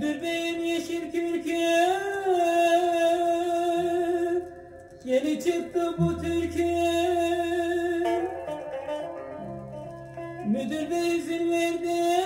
Güldür beni şirkül Yeni çıktı bu türkü Müdür bey izin verdi.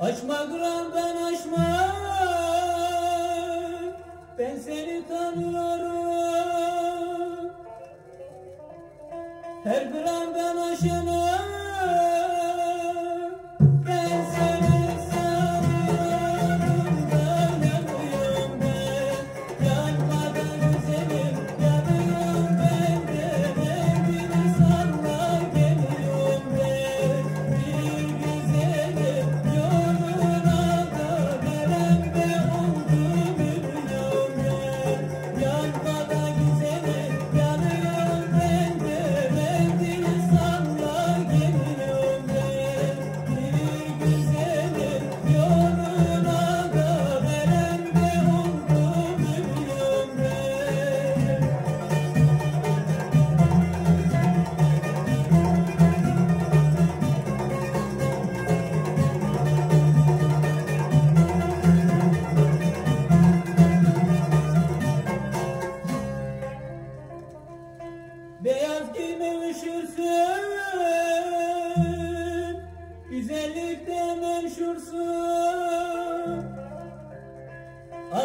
Açma gram ben açma Ben seni tanıyorum. Her bir gram ben aşanım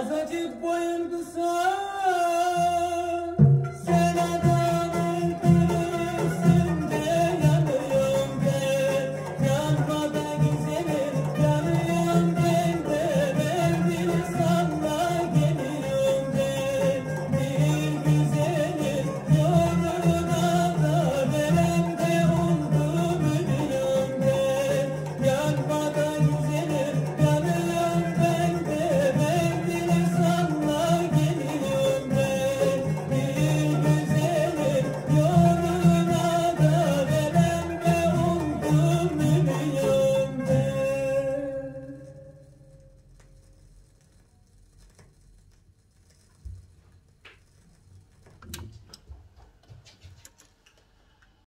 as a deep wind beside.